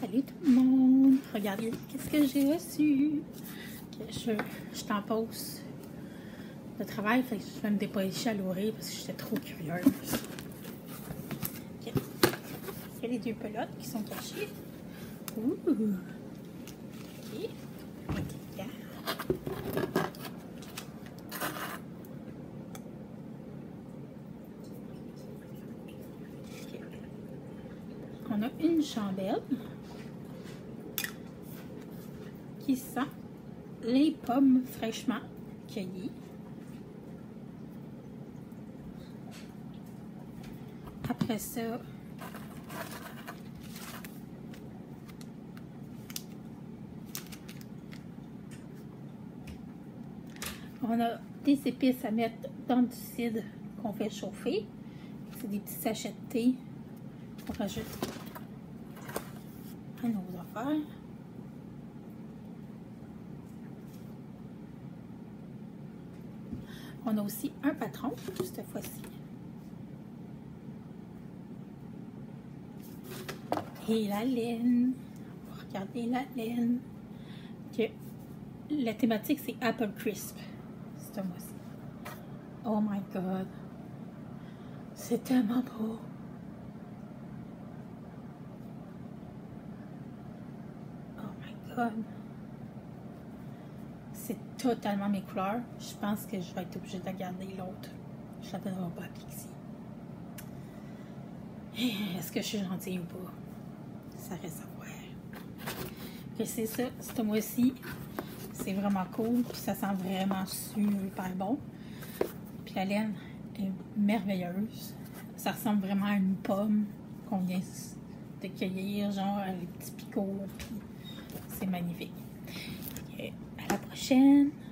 Salut tout le monde! Regardez qu'est-ce que j'ai reçu! Je, je t'en pose de travail, fait que je vais me dépêcher à l'oreille parce que j'étais trop curieuse. Il y a les deux pelotes qui sont cachées. Ouh! Ok. On a une chandelle qui sent les pommes fraîchement cueillies. Après ça, on a des épices à mettre dans du cidre qu'on fait chauffer. C'est des petits sachets de thé qu'on rajoute à nos affaires. On a aussi un patron, cette fois-ci. Et la laine. On va regarder la laine. La thématique, c'est Apple Crisp. C'est mois-ci. Oh my God. C'est tellement beau. Oh my God. C'est totalement mes couleurs. Je pense que je vais être obligée de garder l'autre. Je la donnerai pas à Pixie. Est-ce que je suis gentille ou pas? Ça reste à voir. C'est ça, ce mois-ci, c'est vraiment cool. Puis ça sent vraiment super bon. Puis la laine est merveilleuse. Ça ressemble vraiment à une pomme qu'on vient de cueillir, genre les petits picots. Puis c'est magnifique. Et à la prochaine!